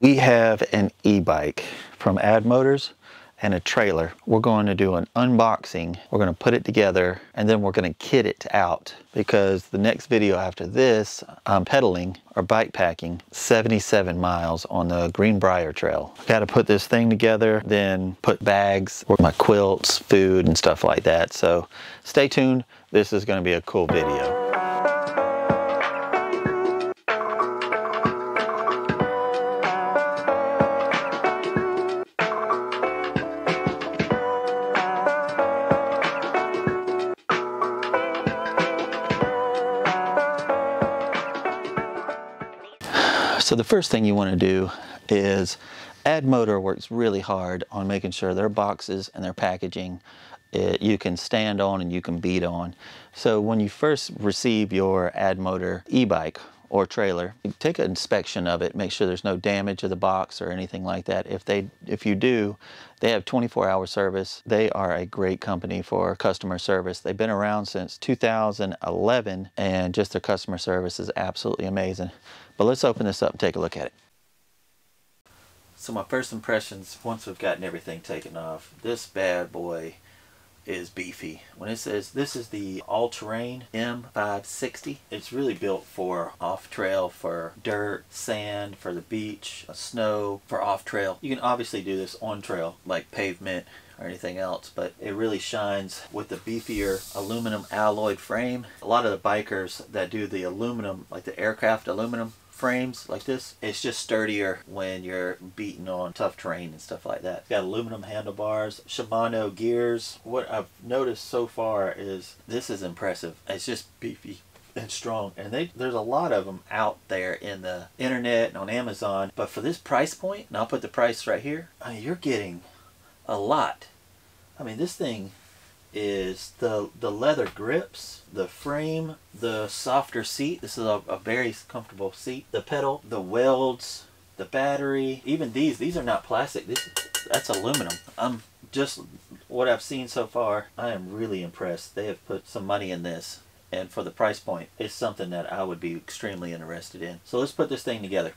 We have an e-bike from Addmotors and a trailer. We're going to do an unboxing. We're going to put it together and then we're going to kit it out because the next video after this, I'm pedaling or bike packing 77 miles on the Greenbrier Trail. Got to put this thing together, then put bags, my quilts, food and stuff like that. So stay tuned. This is going to be a cool video. So the first thing you want to do is Addmotor works really hard on making sure their boxes and their packaging it, you can stand on and you can beat on. So when you first receive your Addmotor e-bike or trailer, take an inspection of it, make sure there's no damage of the box or anything like that. If they, if you do, they have 24-hour service. They are a great company for customer service. They've been around since 2011, and just their customer service is absolutely amazing. But let's open this up and take a look at it. So my first impressions, once we've gotten everything taken off, this bad boy is beefy. When it says this is the all-terrain M560, it's really built for off-trail, for dirt, sand, for the beach, uh, snow, for off-trail. You can obviously do this on-trail, like pavement, or anything else, but it really shines with the beefier aluminum alloyed frame. A lot of the bikers that do the aluminum, like the aircraft aluminum frames like this, it's just sturdier when you're beating on tough terrain and stuff like that. It's got aluminum handlebars, Shimano gears. What I've noticed so far is this is impressive. It's just beefy and strong and they there's a lot of them out there in the internet and on Amazon but for this price point and I'll put the price right here I mean, you're getting a lot I mean this thing is the the leather grips, the frame, the softer seat. This is a, a, very comfortable seat. The pedal, the welds, the battery, even these. These are not plastic. This that's aluminum. I'm just what I've seen so far. I am really impressed. They have put some money in this. And for the price point, it's something that I would be extremely interested in. So let's put this thing together.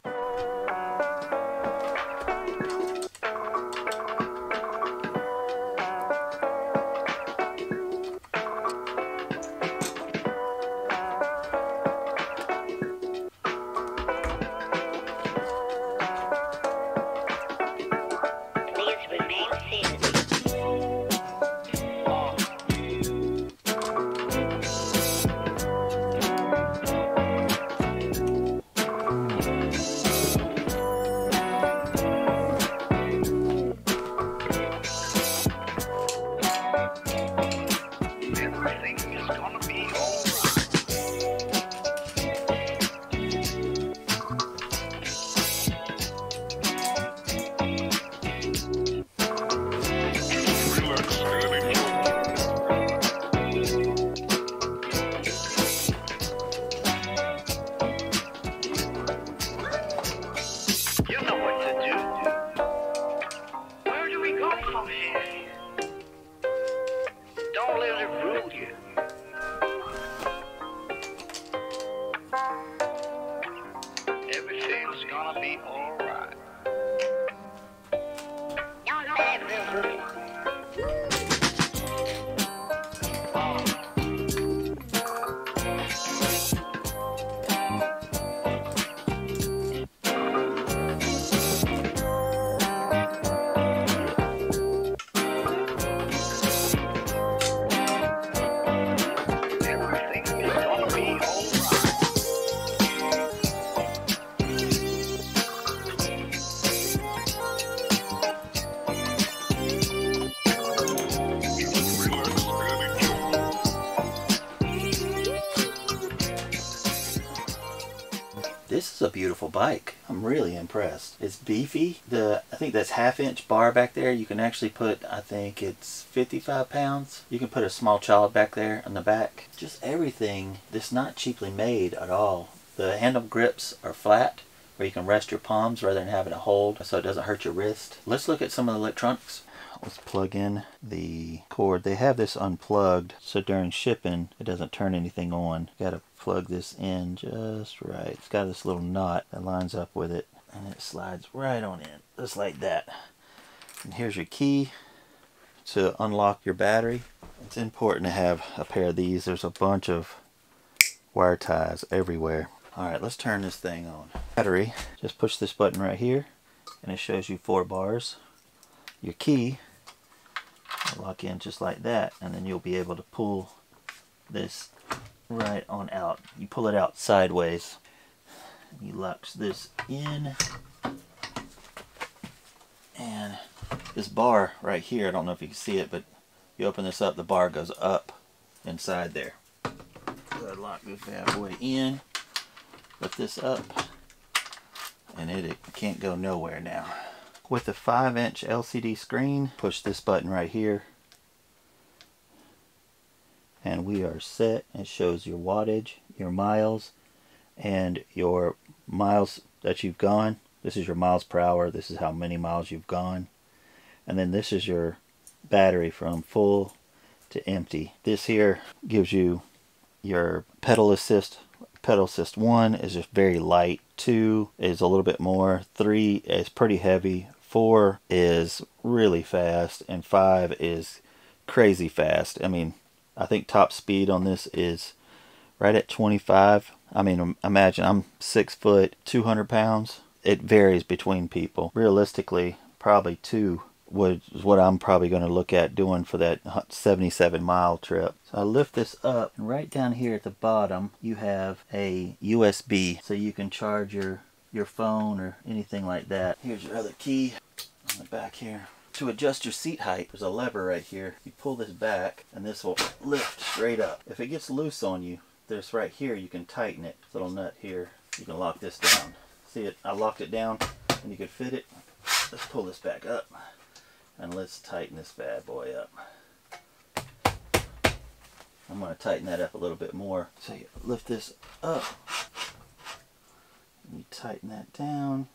Bike. I'm really impressed. It's beefy. The I think that's half inch bar back there. You can actually put, I think it's 55 pounds. You can put a small child back there on the back. Just everything. This not cheaply made at all. The handle grips are flat where you can rest your palms rather than having to hold so it doesn't hurt your wrist. Let's look at some of the electronics. Let's plug in the cord. They have this unplugged so during shipping it doesn't turn anything on. Got to plug this in just right. It's got this little knot that lines up with it. and it slides right on in, just like that. And here's your key to unlock your battery. It's important to have a pair of these. There's a bunch of wire ties everywhere. All right, let's turn this thing on. Battery, just push this button right here and it shows you four bars. Your key, lock in just like that and then you'll be able to pull this right on out. You pull it out sideways. You locks this in and this bar right here, I don't know if you can see it, but you open this up, the bar goes up inside there. So I lock this bad boy in, lift this up, and it, it can't go nowhere now. With a 5 inch LCD screen, push this button right here, and we are set. It shows your wattage, your miles, and your miles that you've gone. This is your miles per hour. This is how many miles you've gone. And then this is your battery from full to empty. This here gives you your pedal assist. Pedal assist 1 is just very light. 2 is a little bit more. 3 is pretty heavy. 4 is really fast. And 5 is crazy fast. I mean, I think top speed on this is right at 25. I mean, imagine I'm six foot, 200 pounds. It varies between people. Realistically, probably two was what I'm probably going to look at doing for that 77 mile trip. So I lift this up and right down here at the bottom you have a USB so you can charge your your phone or anything like that. Here's your other key on the back here. To adjust your seat height, there's a lever right here. You pull this back and this will lift straight up. If it gets loose on you, there's right here, you can tighten it. Little nut here, you can lock this down. See it, I locked it down and you can fit it. Let's pull this back up and let's tighten this bad boy up. I'm going to tighten that up a little bit more. So you lift this up, you tighten that down,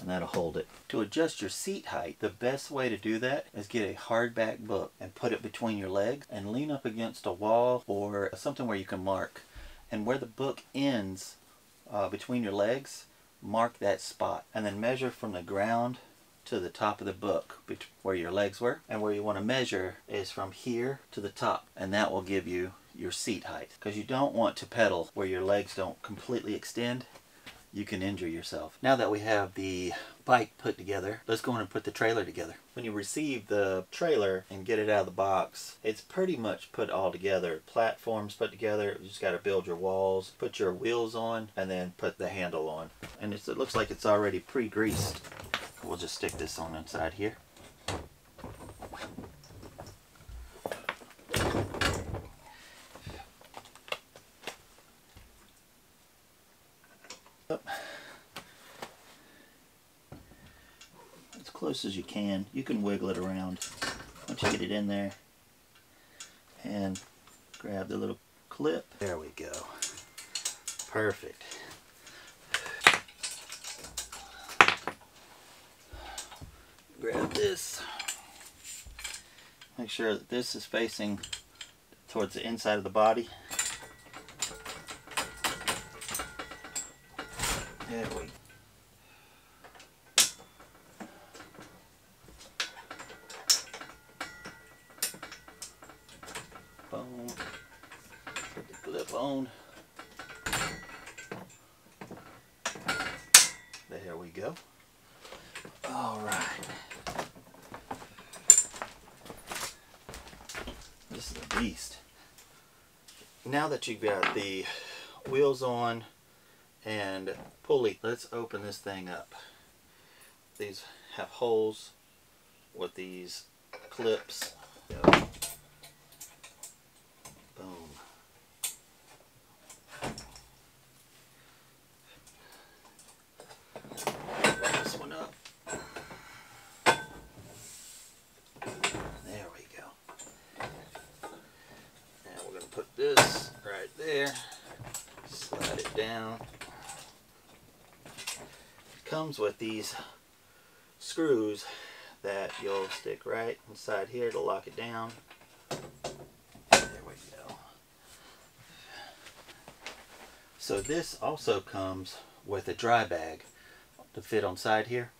and that'll hold it. To adjust your seat height, the best way to do that is get a hardback book and put it between your legs and lean up against a wall or something where you can mark. And where the book ends uh, between your legs, mark that spot and then measure from the ground to the top of the book where your legs were and where you want to measure is from here to the top and that will give you your seat height because you don't want to pedal where your legs don't completely extend you can injure yourself. Now that we have the bike put together, let's go in and put the trailer together. When you receive the trailer and get it out of the box, it's pretty much put all together. Platforms put together, you just got to build your walls, put your wheels on, and then put the handle on. And it looks like it's already pre-greased. We'll just stick this on inside here. As close as you can. You can wiggle it around once you get it in there. And grab the little clip. There we go. Perfect. Grab this. Make sure that this is facing towards the inside of the body. There we Boom. Put on. There we go. All right. This is a beast. Now that you've got the wheels on and pulley. Let's open this thing up. These have holes with these clips. Boom. This one up. There we go. Now we're going to put this right there. Slide it down comes with these screws that you'll stick right inside here to lock it down. There we go. So this also comes with a dry bag to fit on side here.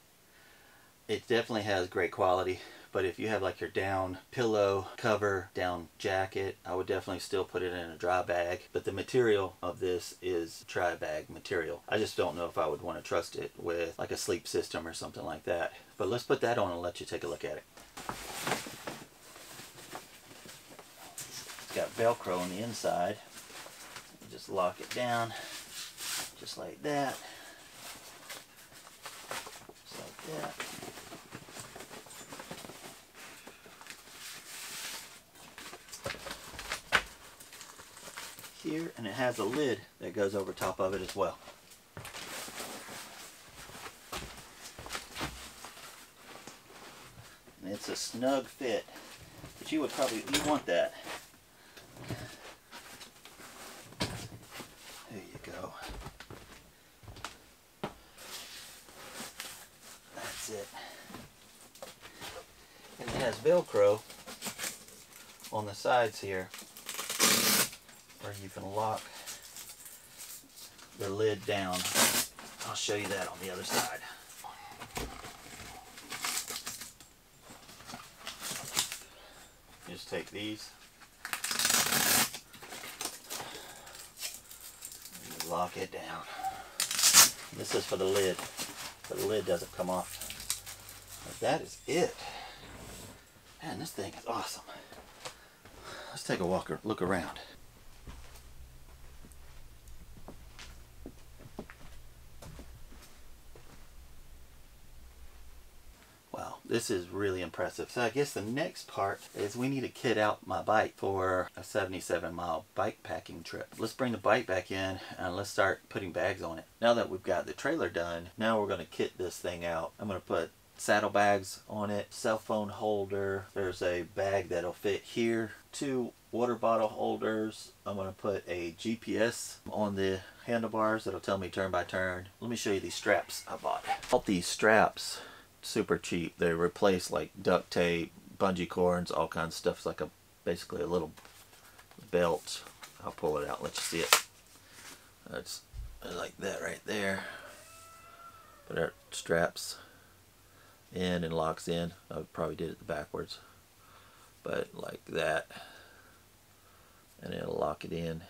It definitely has great quality, but if you have like your down pillow cover, down jacket, I would definitely still put it in a dry bag. But the material of this is dry bag material. I just don't know if I would want to trust it with like a sleep system or something like that. But let's put that on and let you take a look at it. It's got Velcro on the inside. You just lock it down just like that. Just like that. Here, and it has a lid that goes over top of it as well. And it's a snug fit, but you would probably, you want that. There you go. That's it. And it has Velcro on the sides here you can lock the lid down. I'll show you that on the other side. Just take these lock it down. This is for the lid, but the lid doesn't come off. But that is it. Man, this thing is awesome. Let's take a walk, or look around. This is really impressive. So I guess the next part is we need to kit out my bike for a 77 mile bike packing trip. Let's bring the bike back in and let's start putting bags on it. Now that we've got the trailer done, now we're going to kit this thing out. I'm going to put saddlebags on it, cell phone holder. There's a bag that'll fit here. Two water bottle holders. I'm going to put a GPS on the handlebars that'll tell me turn by turn. Let me show you these straps I bought. All these straps super cheap. They replace like duct tape, bungee cords, all kinds of stuff. It's like a basically a little belt. I'll pull it out, let you see it. That's like that right there. But it straps in and locks in. I probably did it backwards. But like that. And it'll lock it in.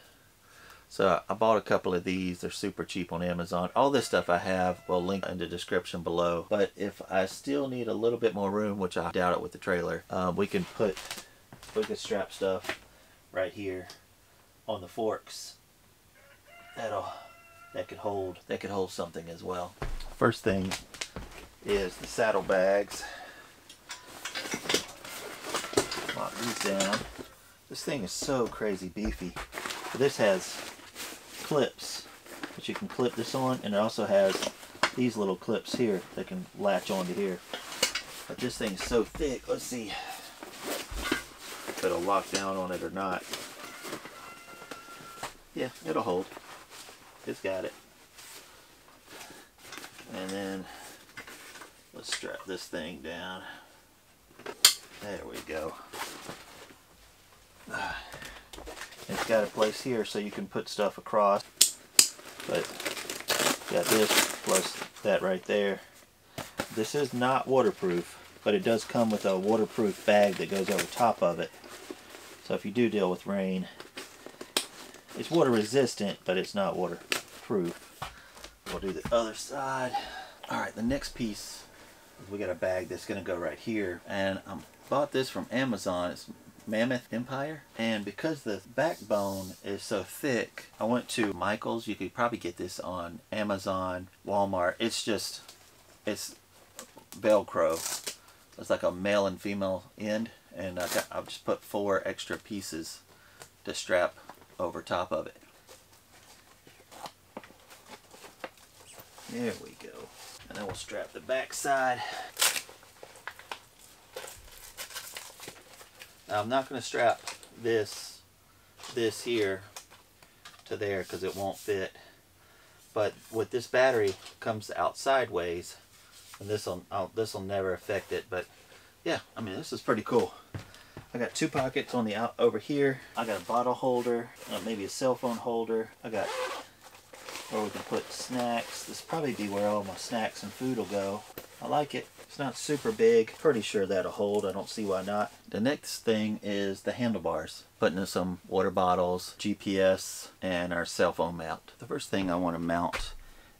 So I bought a couple of these. They're super cheap on Amazon. All this stuff I have will link in the description below. But if I still need a little bit more room, which I doubt it with the trailer, um, we can put, we can strap stuff right here on the forks. That'll, that could hold, that could hold something as well. First thing is the saddlebags. Lock these down. This thing is so crazy beefy. This has clips that you can clip this on and it also has these little clips here that can latch onto here. But this thing's so thick let's see. If it'll lock down on it or not. Yeah it'll hold. It's got it. And then let's strap this thing down. There we go it's got a place here so you can put stuff across. But got this plus that right there. This is not waterproof, but it does come with a waterproof bag that goes over top of it. So if you do deal with rain, it's water resistant, but it's not waterproof. We'll do the other side. All right, the next piece, we got a bag that's gonna go right here. And I bought this from Amazon. It's Mammoth Empire. And because the backbone is so thick, I went to Michael's. You could probably get this on Amazon, Walmart. It's just, it's Velcro. It's like a male and female end. And I got, I've just put four extra pieces to strap over top of it. There we go. And then we'll strap the back side. Now I'm not going to strap this this here to there because it won't fit. But with this battery comes out sideways, and this will this will never affect it. But yeah, I mean this is pretty cool. I got two pockets on the out over here. I got a bottle holder, uh, maybe a cell phone holder. I got Or we can put snacks. This probably be where all my snacks and food will go. I like it. It's not super big. Pretty sure that'll hold. I don't see why not. The next thing is the handlebars. Putting in some water bottles, GPS, and our cell phone mount. The first thing I want to mount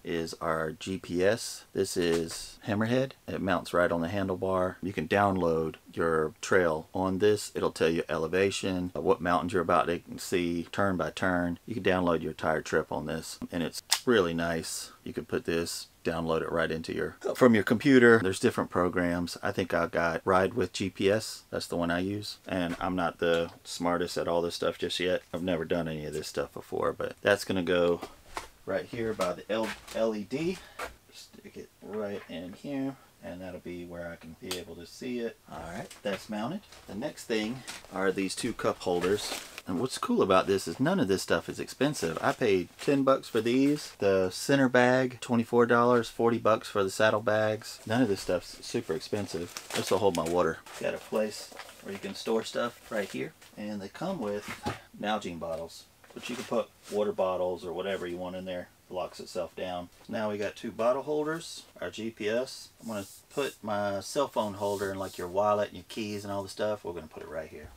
is our GPS. This is Hammerhead. It mounts right on the handlebar. You can download your trail on this. It'll tell you elevation, uh, what mountains you're about to see turn by turn. You can download your entire trip on this and it's really nice. You can put this download it right into your uh, from your computer there's different programs i think i got ride with gps that's the one i use and i'm not the smartest at all this stuff just yet i've never done any of this stuff before but that's to go right here by the L LED. Stick it right in here and that'll be where I can be able to see it. Alright, that's mounted. The next thing are these two cup holders. And what's cool about this is none of this stuff is expensive. I paid 10 bucks for these. The center bag, $24, 40 bucks for the saddle bags. None of this stuff's super expensive. This will hold my water. Got a place where you can store stuff right here. And they come with Nalgene bottles. But you can put water bottles or whatever you want in there. Locks itself down. Now we got two bottle holders, our GPS. I'm going to put my cell phone holder and like your wallet and your keys and all the stuff. We're going to put it right here.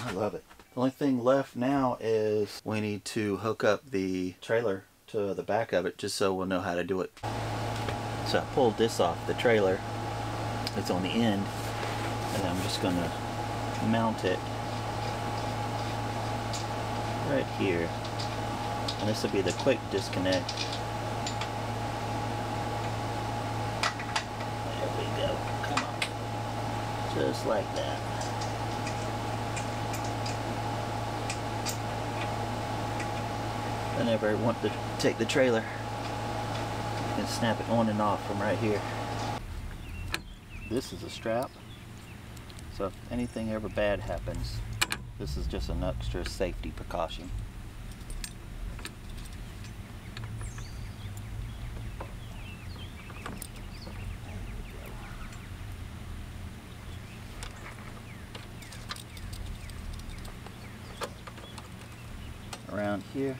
I love it. The only thing left now is we need to hook up the trailer to the back of it just so we'll know how to do it. So I pulled this off the trailer. It's on the end and I'm just going to mount it right here. And this will be the quick disconnect. There we go. Come on. Just like that. Whenever I want to take the trailer, and snap it on and off from right here. This is a strap. So if anything ever bad happens, this is just an extra safety precaution. Around here.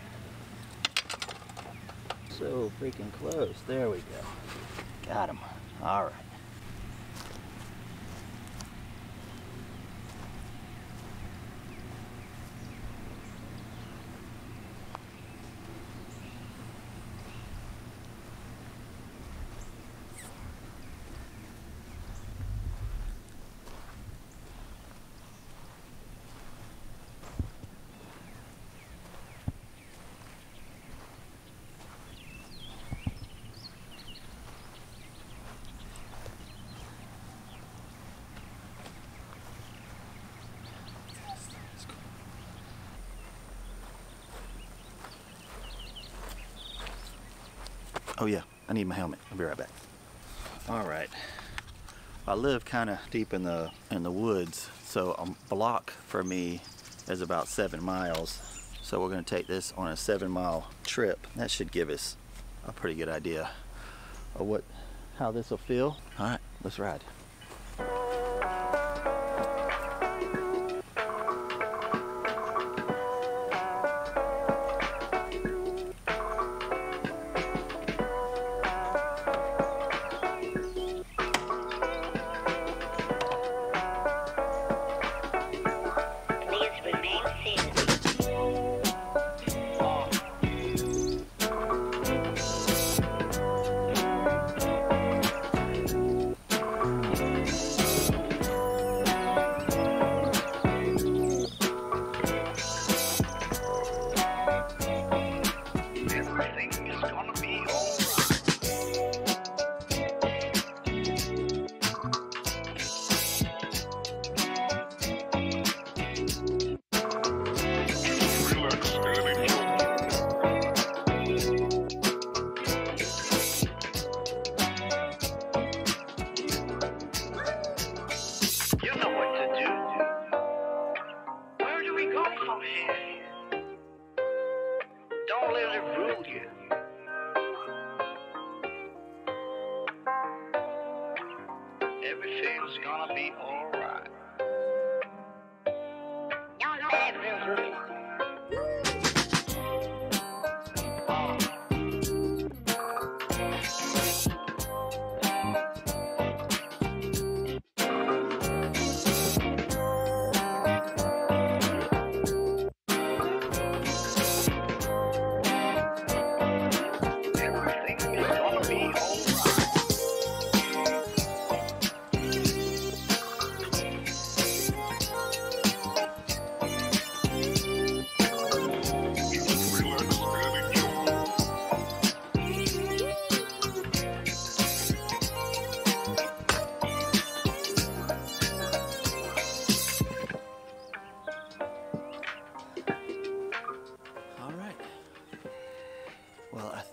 So freaking close. There we go. Got him. All right. Oh yeah, I need my helmet. I'll be right back. All right. I live kind of deep in the in the woods, so a block for me is about seven miles. So we're going to take this on a seven mile trip. That should give us a pretty good idea of what how this will feel. All right, let's ride.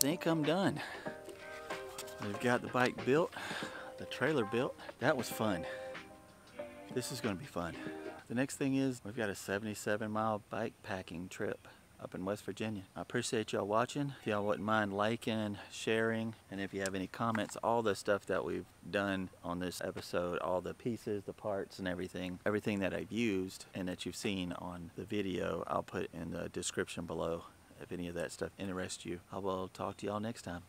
Think I'm done. We've got the bike built, the trailer built. That was fun. This is gonna be fun. The next thing is we've got a 77 mile bike packing trip up in West Virginia. I appreciate y'all watching. If y'all wouldn't mind liking, sharing, and if you have any comments, all the stuff that we've done on this episode, all the pieces, the parts and everything, everything that I've used and that you've seen on the video, I'll put in the description below if any of that stuff interests you. I will talk to y'all next time.